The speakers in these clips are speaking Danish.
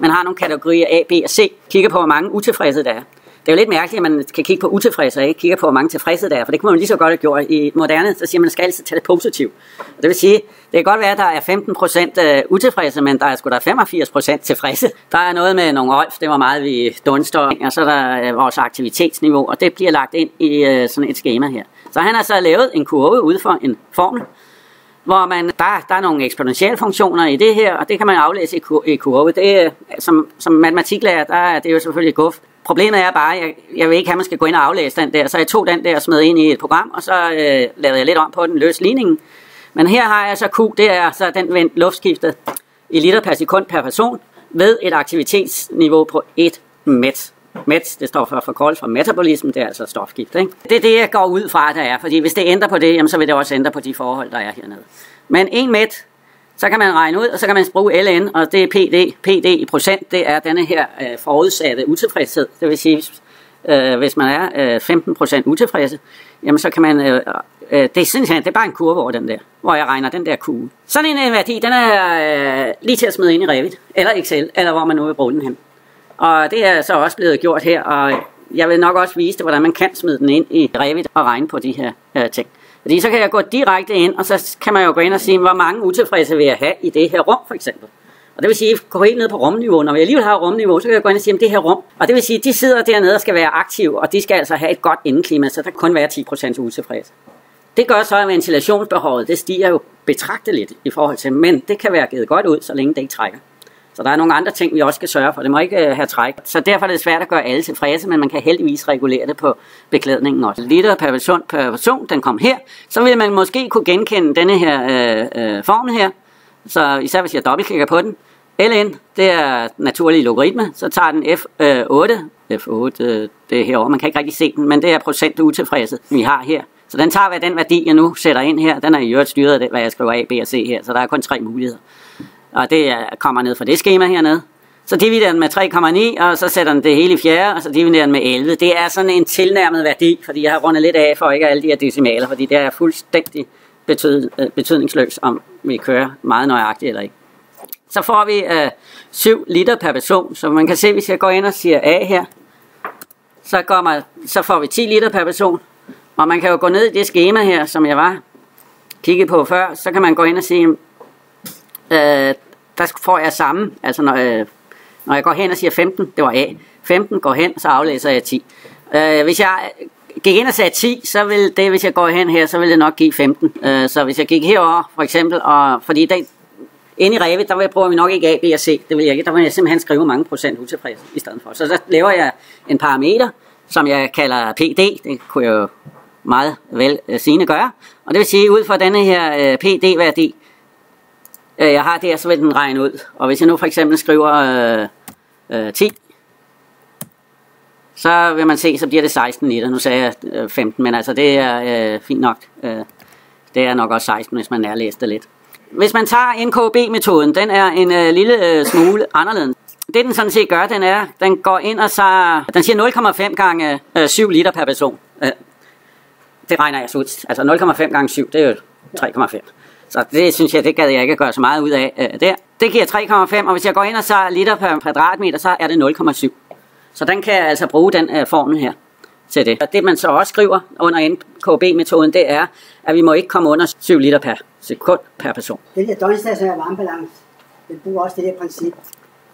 man har nogle kategorier A, B og C, kigger på, hvor mange utilfredse der er. Det er jo lidt mærkeligt, at man kan kigge på utilfredse og ikke kigger på, hvor mange tilfredse der er, for det kunne man lige så godt have gjort. I moderne, så siger man, at man skal altid tage det positivt. Og det vil sige, det kan godt være, at der er 15 procent øh, utilfredse, men der er sgu da 85 procent tilfredse. Der er noget med nogle olf, det var meget vi dunster, og så er der øh, vores aktivitetsniveau, og det bliver lagt ind i øh, sådan et schema her. Så han har så lavet en kurve ud for en formel, hvor man, der, der er nogle eksponentielle funktioner i det her, og det kan man aflæse i, i kurve. Det, øh, som, som matematiklærer, der er det jo selvfølgelig guf. Problemet er bare, at jeg, jeg vil ikke have, at man skal gå ind og aflæse den der, så jeg tog den der og smed ind i et program, og så øh, lavede jeg lidt om på den løs ligningen. Men her har jeg så Q, det er så den vendt luftskiftet i liter per sekund per person ved et aktivitetsniveau på 1 met. Mets, det står for forkortelse for metabolism, det er altså stofgift. Ikke? Det er det, jeg går ud fra, der er, fordi hvis det ændrer på det, jamen, så vil det også ændre på de forhold, der er hernede. Men en MET, så kan man regne ud, og så kan man bruge LN, og det er PD. PD i procent, det er denne her øh, forudsatte utilfredshed. Det vil sige, øh, hvis man er øh, 15 procent utilfredse, jamen så kan man, øh, øh, det er sådan, det er bare en kurve over den der, hvor jeg regner den der kurve. Sådan en øh, værdi, den er øh, lige til at smide ind i Revit, eller Excel, eller hvor man nu vil bruge den hen. Og det er så også blevet gjort her, og jeg vil nok også vise dig, hvordan man kan smide den ind i Revit og regne på de her øh, ting. Fordi så kan jeg gå direkte ind, og så kan man jo gå ind og sige, hvor mange utilfredse vil jeg have i det her rum, for eksempel. Og det vil sige, gå helt ned på rumniveau. Når vi alligevel har rumniveau, så kan jeg gå ind og sige, om det her rum. Og det vil sige, de sidder dernede og skal være aktive, og de skal altså have et godt indeklima, så der kan kun være 10% utilfredse. Det gør så, at ventilationsbehovet det stiger jo betragteligt i forhold til, men det kan være givet godt ud, så længe det ikke trækker. Så der er nogle andre ting, vi også skal sørge for. Det må ikke øh, have træk. Så derfor er det svært at gøre alle tilfredse, men man kan heldigvis regulere det på beklædningen også. Liter per person, per person den kom her. Så vil man måske kunne genkende denne her øh, øh, formel her. Så især hvis jeg dobbeltklikker på den. Ln, det er naturlig logaritme. Så tager den F8. Øh, F8, øh, det er herovre. Man kan ikke rigtig se den, men det er procent utilfredse, vi har her. Så den tager hvad den værdi, jeg nu sætter ind her. Den er i øvrigt styret af det, hvad jeg skriver A, B og C her. Så der er kun tre muligheder og det kommer ned fra det schema hernede. Så dividerer den med 3,9, og så sætter den det hele i fjerde, og så dividerer den med 11. Det er sådan en tilnærmet værdi, fordi jeg har rundet lidt af for ikke alle de her decimaler, fordi det er fuldstændig betyd, øh, betydningsløst, om vi kører meget nøjagtigt eller ikke. Så får vi øh, 7 liter per person, så man kan se, hvis jeg går ind og siger A her, så, går man, så får vi 10 liter per person. Og man kan jo gå ned i det schema her, som jeg var kigget på før, så kan man gå ind og sige, øh, der får jeg samme, altså når, øh, når jeg går hen og siger 15, det var A, 15 går hen, så aflæser jeg 10. Øh, hvis jeg gik ind og sagde 10, så vil det, hvis jeg går hen her, så vil det nok give 15. Øh, så hvis jeg gik herover for eksempel, og fordi den, inde i Revit, der bruger vi nok ikke A, B og C, det vil jeg ikke, der vil jeg simpelthen skrive mange procent utilfreds i stedet for. Så der laver jeg en parameter, som jeg kalder PD, det kunne jeg jo meget vel øh, sigende gøre, og det vil sige, ud fra denne her øh, PD-værdi, øh, jeg har der, så vil den regne ud. Og hvis jeg nu for eksempel skriver øh, øh, 10, så vil man se, så bliver det 16 liter. Nu sagde jeg øh, 15, men altså det er øh, fint nok. Øh, det er nok også 16, hvis man er det lidt. Hvis man tager NKB-metoden, den er en øh, lille øh, smule anderledes. Det den sådan set gør, den er, den går ind og så, den siger 0,5 gange øh, 7 liter per person. Øh, det regner jeg så ud. Altså 0,5 gange 7, det er jo 3,5. Så det synes jeg, det gad jeg ikke gøre så meget ud af øh, der. Det giver 3,5, og hvis jeg går ind og så liter per kvadratmeter, så er det 0,7. Så den kan jeg altså bruge den øh, formel her til det. Og det man så også skriver under NKB-metoden, det er, at vi må ikke komme under 7 liter per sekund per person. Det der døgnstationære varmebalance, den bruger også det her princip,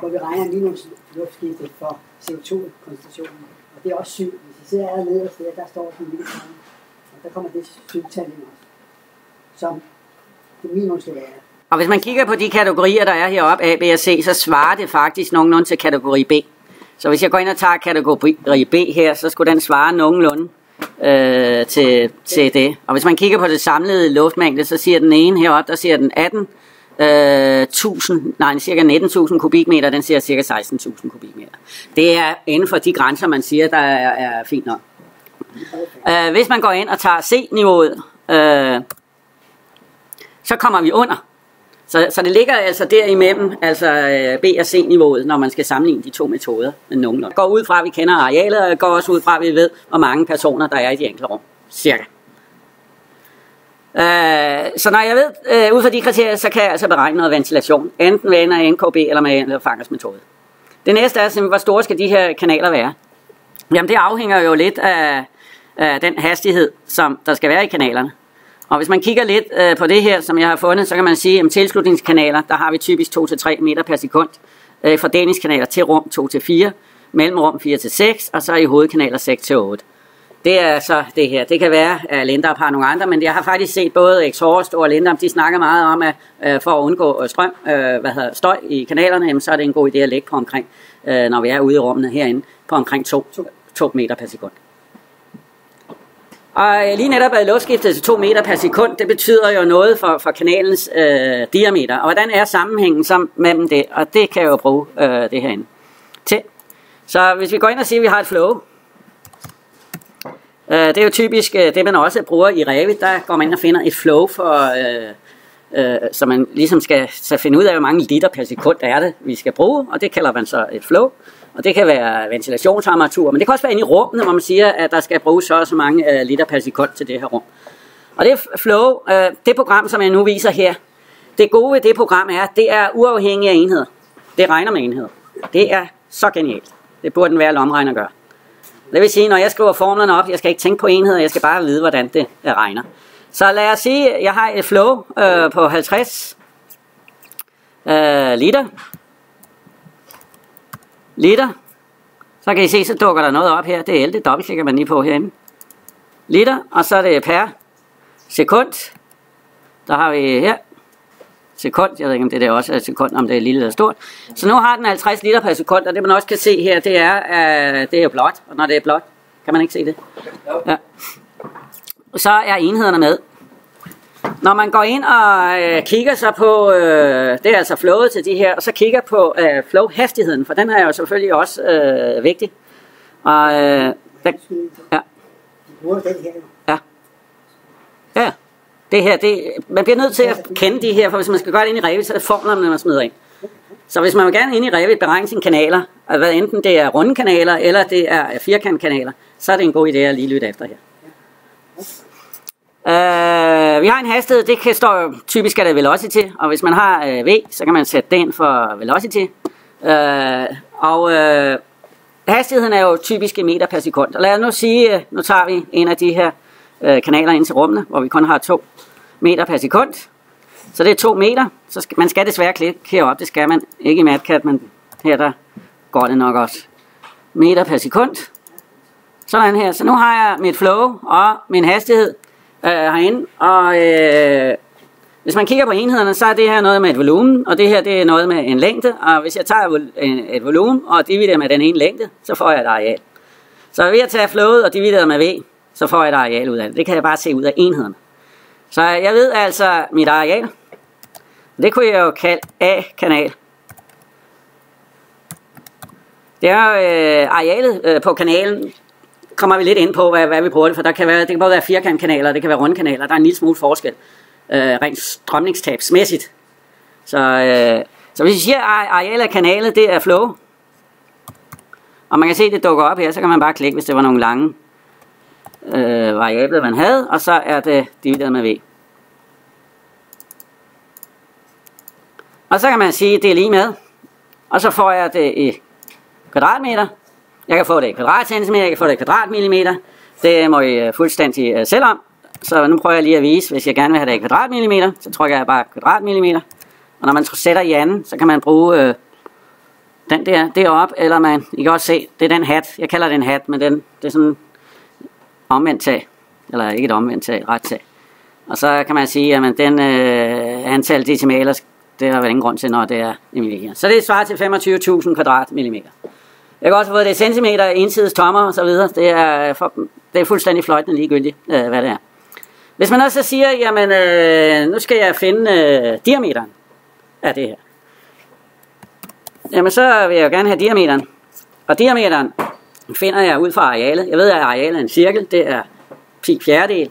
hvor vi regner minimumsluftskiftet for CO2-koncentrationen. Og det er også 7. Hvis I ser her nederst, der, der står den lille og der kommer det 7-tal ind også. Som minimum skal. Og hvis man kigger på de kategorier, der er heroppe, A, B og C, så svarer det faktisk nogenlunde til kategori B. Så hvis jeg går ind og tager kategori B her, så skulle den svare nogenlunde øh, til, til det. Og hvis man kigger på det samlede luftmængde, så siger den ene heroppe, der siger den 18 øh, 1000, nej, cirka 19.000 kubikmeter, den siger cirka 16.000 kubikmeter. Det er inden for de grænser, man siger, der er, er fint nok. Øh, hvis man går ind og tager C-niveauet, øh, så kommer vi under. Så, så det ligger altså derimellem, altså øh, B- og C-niveauet, når man skal sammenligne de to metoder med nogen. Går ud fra, at vi kender arealet, og går også ud fra, at vi ved, hvor mange personer, der er i de enkelte rum. Cirka. Øh, så når jeg ved, øh, ud fra de kriterier, så kan jeg altså beregne noget ventilation. Enten ved en NKB eller med en metode. Det næste er simpelthen, hvor store skal de her kanaler være? Jamen det afhænger jo lidt af, af den hastighed, som der skal være i kanalerne. Og hvis man kigger lidt øh, på det her, som jeg har fundet, så kan man sige, at tilslutningskanaler, der har vi typisk 2-3 meter per sekund. Øh, fordelingskanaler til rum 2-4, mellemrum 4-6, og så i hovedkanaler 6-8. Det er så det her. Det kan være, at Lindab har nogle andre, men jeg har faktisk set både Exhaust og Lindab, de snakker meget om, at øh, for at undgå øh, strøm, øh, hvad hedder, støj i kanalerne, jamen, så er det en god idé at lægge på omkring, øh, når vi er ude i rummene herinde, på omkring 2 meter per sekund. Og øh, lige netop er luftskiftet til 2 meter per sekund, det betyder jo noget for, for kanalens øh, diameter. Og hvordan er sammenhængen som mellem det? Og det kan jeg jo bruge øh, det herinde til. Så hvis vi går ind og siger, at vi har et flow, øh, det er jo typisk øh, det, man også bruger i Revit. Der går man ind og finder et flow for... Øh, øh, så man ligesom skal så finde ud af, hvor mange liter per sekund er det, vi skal bruge, og det kalder man så et flow. Og det kan være ventilationsarmatur, men det kan også være inde i rummene, hvor man siger, at der skal bruges så og så mange øh, liter per sekund til det her rum. Og det flow, øh, det program, som jeg nu viser her, det gode ved det program er, at det er uafhængigt af enheder. Det regner med enheder. Det er så genialt. Det burde den være lomregner gøre. Det vil sige, når jeg skriver formlerne op, jeg skal ikke tænke på enheder, jeg skal bare vide, hvordan det øh, regner. Så lad os sige, at jeg har et flow øh, på 50 øh, liter liter. Så kan I se, så dukker der noget op her. Det er el, det dobbeltklikker man lige på herinde. Liter, og så er det per sekund. Der har vi her sekund. Jeg ved ikke, om det der også er sekund, om det er lille eller stort. Så nu har den 50 liter per sekund, og det man også kan se her, det er, at det er blåt. Og når det er blåt, kan man ikke se det? Ja. Så er enhederne med. Når man går ind og øh, kigger så på, øh, det er altså flowet til de her, og så kigger på øh, flow-hastigheden, for den er jo selvfølgelig også øh, vigtig. Og, øh, den, ja. Ja. Ja. Det her, det, man bliver nødt til at kende de her, for hvis man skal gøre det ind i Revit, så er det formlerne, man smider ind. Så hvis man vil gerne ind i Revit beregne sine kanaler, hvad enten det er runde kanaler, eller det er firkantkanaler, så er det en god idé at lige lytte efter her. Øh, vi har en hastighed, det kan stå typisk er det velocity, og hvis man har øh, V, så kan man sætte den for velocity. Øh, og øh, hastigheden er jo typisk i meter per sekund. Og lad os nu sige, øh, nu tager vi en af de her øh, kanaler ind til rummene, hvor vi kun har 2 meter per sekund. Så det er 2 meter, så skal, man skal desværre klikke herop, det skal man ikke i MatCat, men her der går det nok også. Meter per sekund. Sådan her, så nu har jeg mit flow og min hastighed øh, herinde. Og øh, hvis man kigger på enhederne, så er det her noget med et volumen, og det her det er noget med en længde. Og hvis jeg tager et volumen og dividerer med den ene længde, så får jeg et areal. Så ved at tage flowet og dividere med V, så får jeg et areal ud af det. Det kan jeg bare se ud af enhederne. Så jeg ved altså mit areal. Det kunne jeg jo kalde A-kanal. Det er øh, arealet øh, på kanalen kommer vi lidt ind på, hvad, hvad vi bruger det, for der kan være, det kan både være firkantkanaler, det kan være rundkanaler, der er en lille smule forskel, øh, rent strømningstabsmæssigt. Så, øh, så hvis vi siger, at areal af kanalet, det er flow, og man kan se, at det dukker op her, så kan man bare klikke, hvis det var nogle lange øh, variabler, man havde, og så er det divideret med V. Og så kan man sige, at det er lige med, og så får jeg det i kvadratmeter, jeg kan få det i kvadratcentimeter, jeg kan få det i kvadratmillimeter. Det må I øh, fuldstændig uh, selv om. Så nu prøver jeg lige at vise, hvis jeg gerne vil have det i kvadratmillimeter, så trykker jeg bare kvadratmillimeter. Og når man sætter i anden, så kan man bruge øh, den der deroppe, eller man, I kan også se, det er den hat. Jeg kalder det en hat, men den, det er sådan omvendt tag. Eller ikke et omvendt tag, ret tag. Og så kan man sige, at den øh, antal decimaler, det er der vel ingen grund til, når det er i millimeter. Så det svarer til 25.000 kvadratmillimeter. Jeg kan også få det i centimeter, ensides tommer og så videre. Det er, øh, for, det er fuldstændig fløjtende ligegyldigt, øh, hvad det er. Hvis man også siger, jamen øh, nu skal jeg finde øh, diameteren af det her. Jamen så vil jeg jo gerne have diameteren. Og diameteren finder jeg ud fra arealet. Jeg ved, at arealet er en cirkel. Det er pi fjerdedel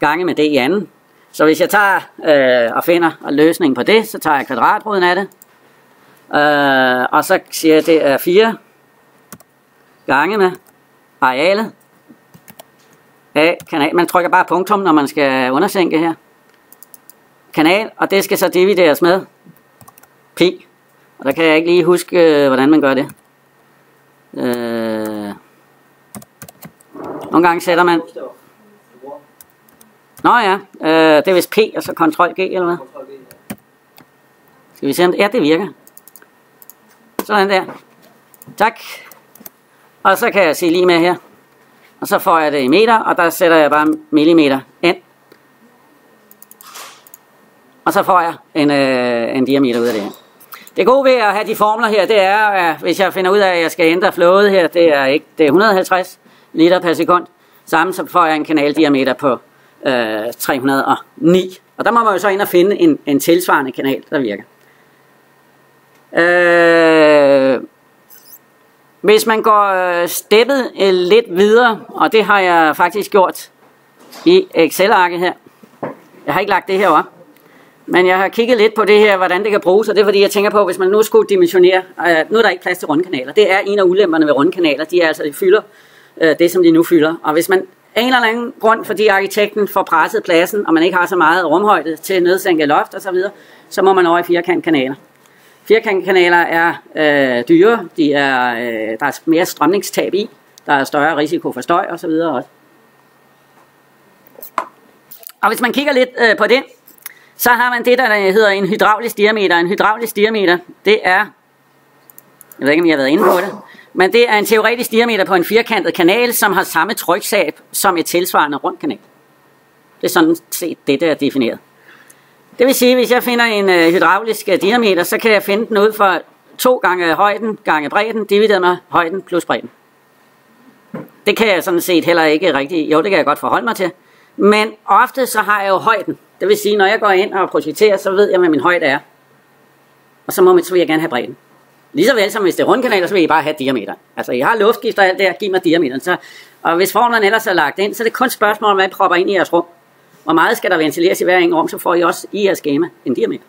gange med det i anden. Så hvis jeg tager øh, og finder løsningen på det, så tager jeg kvadratroden af det. Øh, og så siger jeg, at det er 4 gange med arealet af kanal. Man trykker bare punktum, når man skal undersænke her. Kanal, og det skal så divideres med pi. Og der kan jeg ikke lige huske, øh, hvordan man gør det. Øh, nogle gange sætter man... Nå ja, øh, det er vist P, og så Ctrl G, eller hvad? Skal vi se, om ja, det virker. Sådan der. Tak. Og så kan jeg se lige med her. Og så får jeg det i meter, og der sætter jeg bare millimeter ind. Og så får jeg en, øh, en diameter ud af det her. Det gode ved at have de formler her, det er, at hvis jeg finder ud af, at jeg skal ændre flowet her, det er ikke det er 150 liter per sekund. Sammen så får jeg en kanaldiameter på øh, 309. Og der må man jo så ind og finde en, en tilsvarende kanal, der virker. Øh, hvis man går øh, steppet øh, lidt videre, og det har jeg faktisk gjort i Excel-arket her. Jeg har ikke lagt det her op. Men jeg har kigget lidt på det her, hvordan det kan bruges, og det er fordi, jeg tænker på, hvis man nu skulle dimensionere, øh, nu er der ikke plads til rundkanaler. Det er en af ulemperne ved rundkanaler, de er altså, de fylder øh, det, som de nu fylder. Og hvis man af en eller anden grund, fordi arkitekten får presset pladsen, og man ikke har så meget rumhøjde til nedsænke loft osv., så, videre, så må man over i firkantkanaler. Firkantkanaler er øh, dyre, de er, øh, der er mere strømningstab i, der er større risiko for støj osv. også. Og hvis man kigger lidt øh, på det, så har man det, der hedder en hydraulisk diameter. En hydraulisk diameter, det er, jeg ved ikke, om jeg har været inde på det, men det er en teoretisk diameter på en firkantet kanal, som har samme tryksab som et tilsvarende rundt kanal. Det er sådan set det, der er defineret. Det vil sige, at hvis jeg finder en øh, hydraulisk øh, diameter, så kan jeg finde den ud for 2 gange højden gange bredden, divideret med højden plus bredden. Det kan jeg sådan set heller ikke rigtig, jo det kan jeg godt forholde mig til, men ofte så har jeg jo højden. Det vil sige, når jeg går ind og projekterer, så ved jeg, hvad min højde er. Og så, må man, så vil jeg gerne have bredden. Ligeså vel som hvis det er rundkanaler, så vil I bare have diameter. Altså, I har luftgift og alt det her, giv mig diameteren. Så, og hvis formlen ellers er lagt ind, så er det kun et spørgsmål om, hvad I propper ind i jeres rum. Hvor meget skal der ventileres i hver en rum, så får I også i jeres schema en diameter.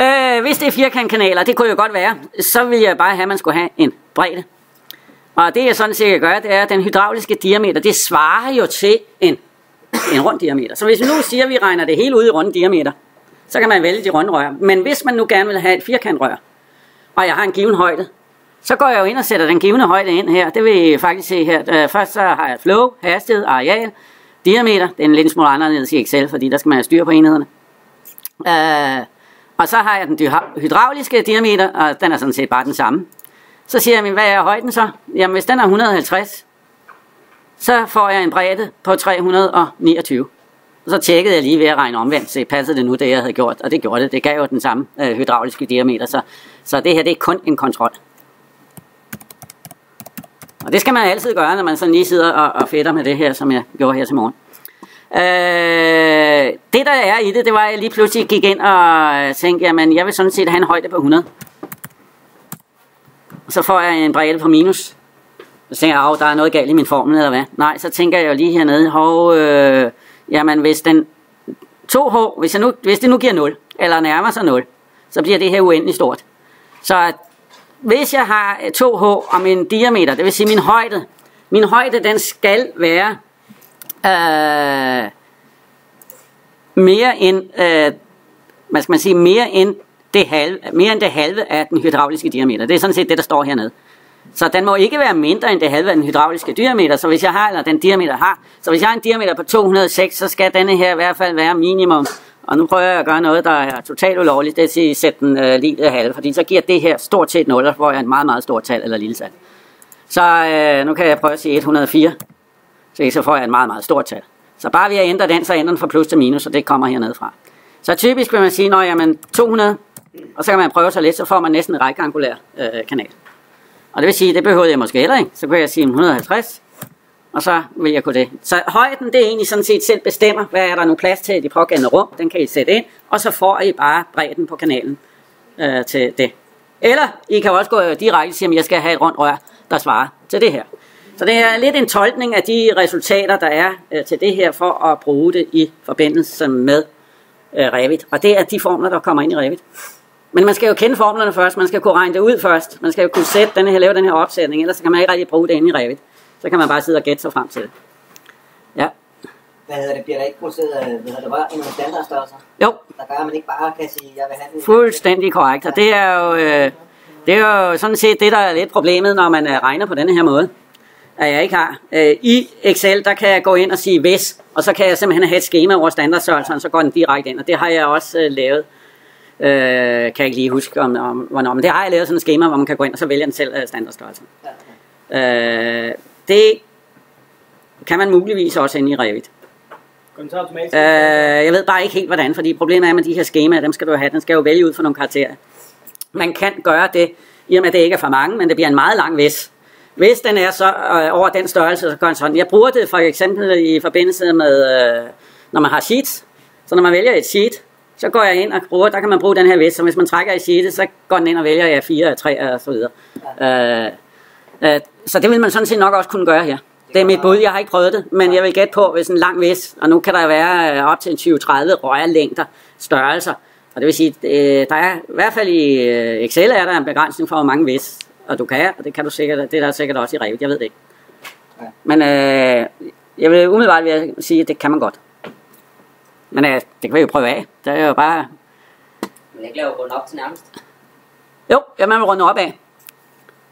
Øh, hvis det er firkantkanaler, det kunne jo godt være, så vil jeg bare have, at man skulle have en bredde. Og det jeg sådan set gør, det er, at den hydrauliske diameter, det svarer jo til en, en rund diameter. Så hvis vi nu siger, at vi regner det hele ud i runde diameter, så kan man vælge de runde rør. Men hvis man nu gerne vil have et firkantrør, og jeg har en given højde, så går jeg jo ind og sætter den givende højde ind her. Det vil I faktisk se her. Øh, først så har jeg flow, hastighed, areal, diameter. Det er en lidt smule anderledes i Excel, fordi der skal man have styr på enhederne. Uh, og så har jeg den hydrauliske diameter, og den er sådan set bare den samme. Så siger jeg, hvad er højden så? Jamen hvis den er 150, så får jeg en bredde på 329. Og så tjekkede jeg lige ved at regne omvendt, så passede det nu, det jeg havde gjort. Og det gjorde det. Det gav jo den samme øh, hydrauliske diameter. Så, så det her, det er kun en kontrol. Og det skal man altid gøre, når man sådan lige sidder og, og fætter med det her, som jeg gjorde her til morgen. Øh, det der er i det, det var, at jeg lige pludselig gik ind og tænkte, jamen jeg vil sådan set have en højde på 100. Så får jeg en bredde på minus. Så tænker jeg, at der er noget galt i min formel, eller hvad? Nej, så tænker jeg jo lige hernede, hov, øh, jamen hvis den 2H, hvis, jeg nu, hvis det nu giver 0, eller nærmer sig 0, så bliver det her uendelig stort. Så hvis jeg har øh, 2H og min diameter, det vil sige min højde, min højde den skal være øh, mere end, øh, hvad skal man sige, mere end det halve, mere end det halve af den hydrauliske diameter. Det er sådan set det, der står hernede. Så den må ikke være mindre end det halve af den hydrauliske diameter. Så hvis jeg har, eller den diameter har, så hvis jeg har en diameter på 206, så skal denne her i hvert fald være minimum. Og nu prøver jeg at gøre noget, der er totalt ulovligt. Det vil sige, sætte den øh, lige halve, fordi så giver det her stort set 0, hvor jeg en meget, meget stort tal eller lille tal. Så øh, nu kan jeg prøve at sige 104. Så, så får jeg et meget, meget stort tal. Så bare ved at ændre den, så ændrer den fra plus til minus, og det kommer hernede fra. Så typisk vil man sige, når jamen 200, og så kan man prøve sig lidt, så får man næsten en rektangulær øh, kanal. Og det vil sige, det behøvede jeg måske heller ikke. Så kunne jeg sige 150, og så vil jeg kunne det. Så højden, det er egentlig sådan set selv bestemmer, hvad er der nu plads til i de pågældende rum. Den kan I sætte ind, og så får I bare bredden på kanalen øh, til det. Eller I kan også gå direkte og sige, at jeg skal have et rundt rør, der svarer til det her. Så det er lidt en tolkning af de resultater, der er øh, til det her, for at bruge det i forbindelse med øh, Revit. Og det er de formler, der kommer ind i Revit. Men man skal jo kende formlerne først, man skal kunne regne det ud først. Man skal jo kunne sætte den her, lave den her opsætning, ellers kan man ikke rigtig bruge det inde i Revit. Så kan man bare sidde og gætte sig frem til det. Ja. Hvad hedder det? Bliver der ikke produceret hvad hedder det, bare nogle standardstørrelser? Jo. Der gør, at man ikke bare kan sige, jeg vil have den. Fuldstændig korrekt. Og det er jo... Øh, Det er jo sådan set det, der er lidt problemet, når man øh, regner på denne her måde. At jeg ikke har. Øh, I Excel, der kan jeg gå ind og sige hvis, og så kan jeg simpelthen have et schema over standardstørrelserne, så går den direkte ind, og det har jeg også øh, lavet. Øh, kan jeg ikke lige huske, om, om, hvornår, men det har jeg lavet sådan et schema, hvor man kan gå ind og så vælge den selv øh, standardstørrelsen. Øh, det kan man muligvis også ind i Revit. Øh, jeg ved bare ikke helt hvordan, fordi problemet er med de her skemaer, dem skal du have, den skal jo vælge ud for nogle karakterer. Man kan gøre det, i og med at det ikke er for mange, men det bliver en meget lang vis. Hvis den er så øh, over den størrelse, så gør den sådan. Jeg bruger det for eksempel i forbindelse med, øh, når man har sheets. Så når man vælger et sheet, så går jeg ind og bruger, der kan man bruge den her vis. Så hvis man trækker i sheetet, så går den ind og vælger jeg 4, 3 og så videre. Øh, øh, så det vil man sådan set nok også kunne gøre her. Det er mit bud, jeg har ikke prøvet det, men jeg vil gætte på, hvis en lang vis, og nu kan der være øh, op til en 20-30 rørlængder, størrelser, og det vil sige, øh, der er i hvert fald i øh, Excel er der en begrænsning for, hvor mange vis, og du kan, og det kan du sikkert, det er der sikkert også i Revit, jeg ved det ikke. Men øh, jeg vil umiddelbart vil jeg sige, at det kan man godt. Men øh, det kan vi jo prøve af. Det er jo bare, Men ikke lave rundt op til nærmest. jo, ja, man vil runde op af.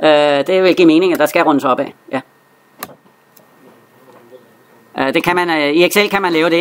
Øh, det er jo ikke mening, at der skal rundes op af, ja. Øh, det kan man, øh, I Excel kan man lave det.